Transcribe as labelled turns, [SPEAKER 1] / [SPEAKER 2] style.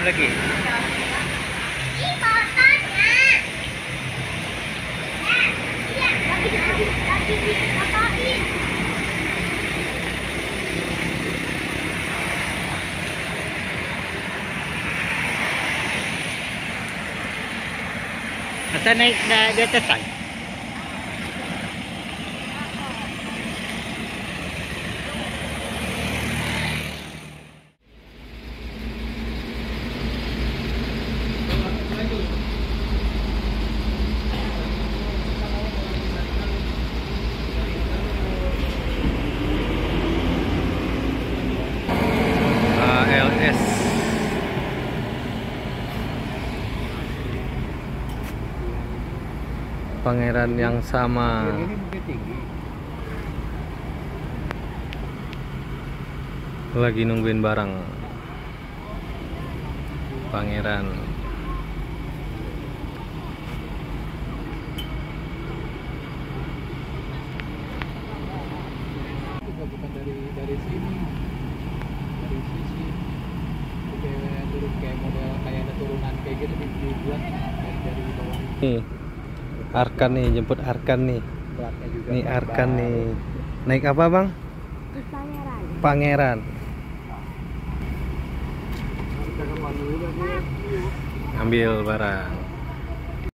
[SPEAKER 1] iya, lagi.
[SPEAKER 2] Masa naik na, di atas ay? Pangeran yang sama. Lagi nungguin barang Pangeran.
[SPEAKER 3] Itu bukan dari dari sini. Dari sisi. Itu Kayak turun kayak model kayak ada turunan kayak gitu di- dibuat dari dari bawah.
[SPEAKER 2] Nih Arkan nih jemput Arkan nih.
[SPEAKER 3] Platnya juga.
[SPEAKER 2] nih
[SPEAKER 3] kan
[SPEAKER 2] Arkan nih. Naik apa bang?
[SPEAKER 1] Pangeran.
[SPEAKER 2] Pangeran. Ambil barang